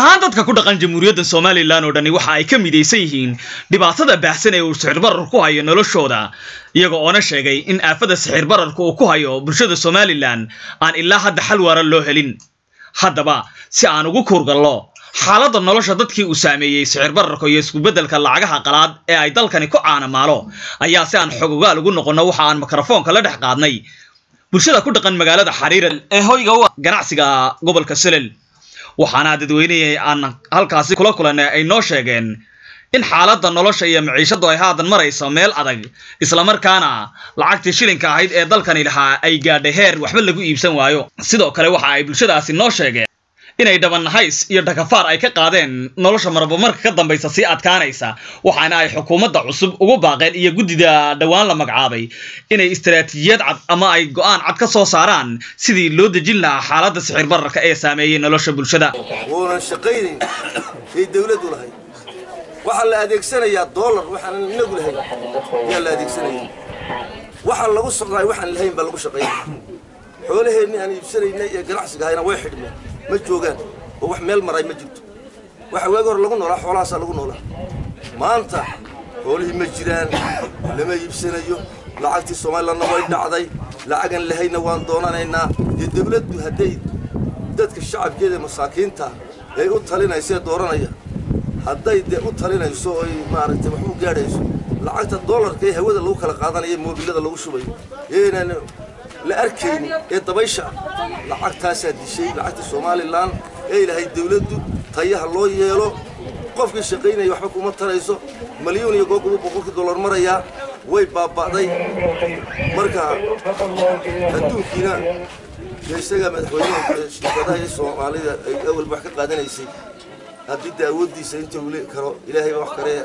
ahaan dadka ku dhaqan jamhuuriyadda somalilan oo dhani waxa ay ka midaysan yihiin dhibaatada baahsan ee uu sixir barar ku hayo noloshooda iyaga oona sheegay in aafada sixir bararka uu ku hayo bulshada somalilan aan ilaa hadda xal waara loo helin. Haddaba si aan ugu kuurgallo xaaladda nolosha dadkii uu saameeyey sicir bararka iyo iskubeddelka lacagaha qalaad ee ay dalkani ku caanamaalo ayaa si aan xogogaal ugu noqonno waxa aan mikrofoonka la dhex qaadnay. Bulshada ku dhaqan magaalada xariiral ee hoyga u ah ganacsiga gobolka selel waxaana dadweynihii aan halkaasi kula kulanay ay noo sheegeen in xaaladda nolosha iyo maciishadu ay haatan marayso meel adag islamarkaana lacagtii shilinka ahayd ee dalkani lahaa ay gaadhay heer waxba lagu iibsan waayo. Sidoo kale waxa ay bulshadaasi noo sheegeen inay dhabannahays iyo dhakafaar ay ka qaadeen nolosha marba marka ka dambaysa sii adkaanaysa waxaana ay xukuumadda cusub ugu baaqeen iyo guddida dhowaan la magacaabay inay istaraatiijiyad cad ama ay go'aan cad ka soo saaraan sidii loo dejin lahaa xaaladda sixir bararka ee saameeyey nolosha bulshada. Wuunan shaqaynayn ay dawladdu lahayd. Waxaa la adeegsanayaa doolar waxaanan inagu lahayn. Ayaa la adeegsanaya waxaa lagu socdaay waxaan lahayn baa lagu shaqaynaya xoolaheenni aan iibsanaynay ee ganacsiga hayna way xidhmeen ma joogaan oo wax meel maray ma jirto waxa waagi hore lagu noolaa xoolahaasaa lagu noolaa maanta xoolihii ma jiraan lama iibsanayo lacagtii somalilandna way dhacday lacagan lahayna waan doonanaynaa dee dawladdu hadday dadka shacabkeeda masaakiinta ay u talinaysa ee dooranaya hadday dee u talinayso oy maaragtay wax u gaadhayso lacagta doolarka ee hawada lagu kala qaadanaya moobilada lagu shubayo eenan لأركين إيه طبيشة. لعك تاسع دشي لعك الصومالي الآن. إيه لهي الدولة دو تيها الله يلو قف في الشقيين يا حكومة ترايزو مليون يقوق بقوق دولار مرة يا وي باب بعضي مركا. هدو كينا. ليش تجا مدخولين. في الشقيين الصومالي أول بحكة قادنا يسي. Haddii dee awooddiisa inta uu le karo ilaahay baa wax kareeya.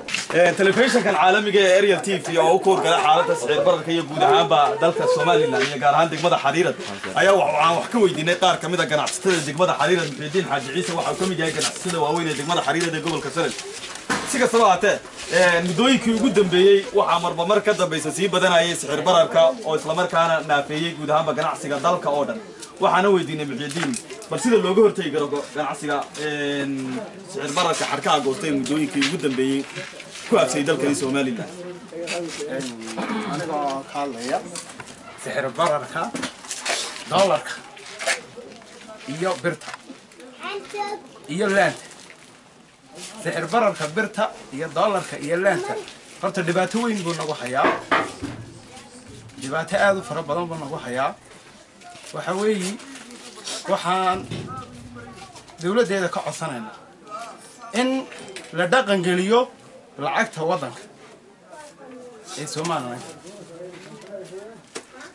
Telefishinkan caalamiga ee ariel t v oo u kuurgala xaaladda siciir bararka iyo guud ahaanba dalka somalilan iyo gaar ahaan degmada xariirad ayaa waxaan wax ka weydiinay qaar ka mid a ganacsatada degmada xariirad. Muxiidiin xaaji ciise waxa uu ka mid yahay ganacsatada waaweyn ee degmada xariirad ee gobolka salel si kastaba haatee muddooyinkii ugu dambeeyey waxaa marba mar ka dambaysa sii badanayay sixir bararka oo islamarkaana naafeeyey guud ahaanba ganacsiga dalka oo dhan. Waxaana weydiinay muxiidiin bal sida looga hortegi karo ganacsiga sicir bararka xarkaha goostay muddooyinkii ugu dambeeyey ku absay dalkani somalilan anigoo ka hadlaya sixir bararka doolarka iyo birta iyo laanta. Sixir bararka birta iyo doolarka iyo laanta. Horta dhibaato weyn buu nagu hayaa. Dhibaato aada u fara badan buu nagu hayaa. Waxa weeyi waxaan dawladdeeda ka codsanaynaa in la dhaqangeliyo lacagta waddanka ee somalilan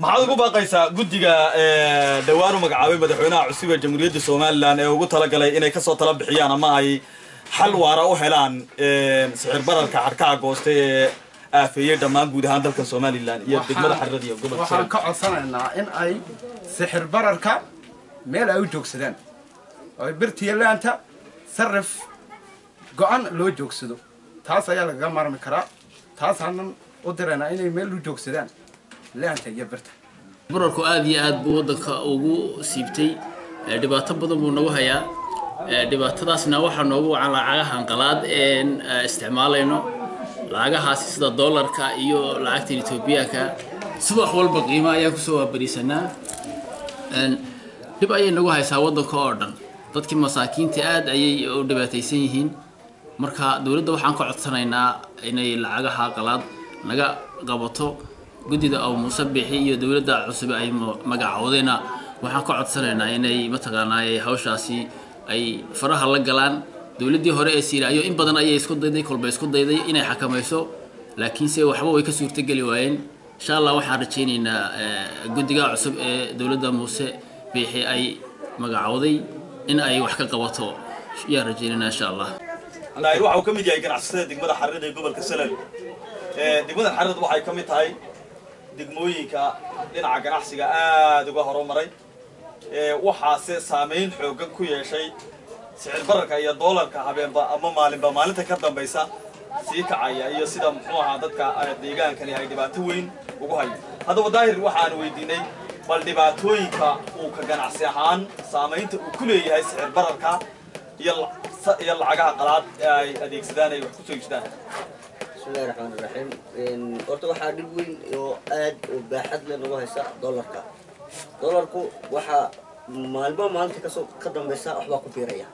maxaad ugu baaqaysaa guddiga dhowaan u magacaabay madaxweynaha cusub ee jamhuuriyadda somalilan ee ugu talagalay inay ka soo tala bixiyaan ama ay xal waara u helaan sixir bararka xarkaha goosta ee aafeeyey dhammaan guud ahaan dalka somalilan iyo degmada xariirada iyo gobolka. waxaan ka codsanaynaa in ay sixir bararka meel ay u joogsadaan. Oo birtiyo laanta sarif go-an loo joogsado. Taas ayaa lagaga maarmi karaa. Taasaanan u diraynaa inay meel u joogsadaan. Laanta iyo birta. Bararku aada iyo aad buu waddanka ugu siibtay. Dhibaato badan buu nagu hayaa. Dhibaatadaasna waxaa noogu wacan lacagahan qalaad een isticmaalayno. Lacagahaasi sida doolarka iyo lacagtan etoobiyaanka subax walba qiimo ayaan ku soo waabarisanaa dhib ayay nagu haysaa waddanka oo dhan. Dadkii masaakiinta aad ayay u dhibaataysan yihiin. Marka dowladda waxaan ka codsanaynaa inay lacagaha qalaad naga qabato. Guddida oo muuse bixi iyo dowladda cusub ay magacoodayna waxaan ka codsanaynaa inay mataqaanaa hawshaasi ay faraha la galaan. Dowladdii hore ee siiraayo in badan ayay isku dayday kolba isku dayday inay xakamayso. Laakiinse waxba way ka suurtogeli waayeen. Insha allah waxaan rajaynaynaa guddiga cusub ee dowladda muuse biixi ay magacowday in ay wax ka qabato. Yaan rajaynaynaa insha allah naayir waxa uu ka mid yahay ganacsatada degmada xariirada ee gobolka salel degmada xariirad waxay ka mid tahay degmooyinka dhinaca ganacsiga aada uga horumaray waxaase saameyn xooggan ku yeeshay sicir bararka iyo doolarka habeenba ama maalinba. Maalinta ka dambaysa sii kacaya iyo sida muxuu ahaa dadka deegaankani ay dhibaato weyn ugu hayo. Haddaba daahir waxaan weydiinay bal dhibaatooyinka uu ka ganacsi ahaan saamaynta uu ku leeyahay sicir bararka iyo lacagaha qalaad ee ay adeegsadaan ay wax ku soo iibsadaan bismillahi raxmaan iraxiim horta waxaa dhib weyn oo aad oo baaxad leh nagu haysa dollarka. Dollarku waxaa maalmo maalinta ka soo ka dambeysa waxbaa ku biiraya.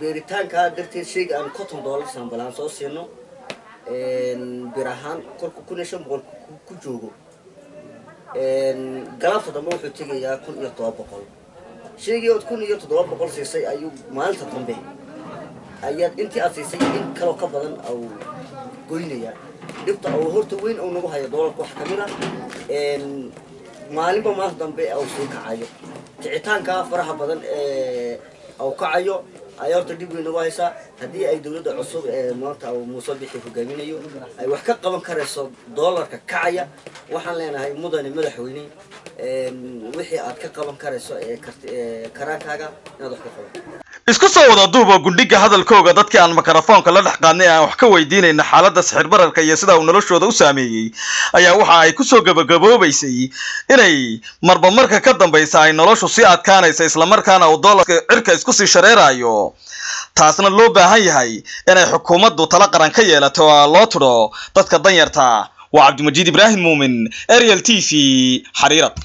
Beeritaanka darteed shayga aan conton dollar sambalaan soo siino bir ahaan kolka kun iyo shan boqol ku joogo galabta dambe wuxuu tegayaa kun iyo todoba boqol. Shaygii ood kun iyo toddoba boqol siisay ayuu maalinta dambe ayaad intii aad siisay in kaloo ka badan au goynaya dhibta au horta weyn au nagu hayo doolarka wax ka mid ah. Maalinba maanta dambe au sii kacayo. Kicitaanka faraha badan ee au kacayo ayaa horta dhib weyn nagu haysaa haddii ay dowladda cusub ee maanta au muuse bixi hogaaminayo ay wax ka qaban karayso doolarka kacaya waxaan leenahay mudane madaxweyne wixii aad ka qaban karayso ee karaankaaga inaad wax ka qaban isku soo wada duuba gundhiga hadalkooga dadkii aan mikrofoonka la dhex qaadnay aan wax ka weydiinayna xaaladda sixir bararka iyo sida uu noloshooda u saameeyey ayaa waxa ay ku soo gabagaboobaysay inay marba marka ka dambaysa ay noloshu sii adkaanaysa islamarkaana uu doolarka cirka isku sii shareerayo taasna loo baahan yahay inay xukuumaddu tala qaran ka yeelato oo loo tudho dadka danyarta waa cabdimajiid ibraahim muumin ariel t v xariirad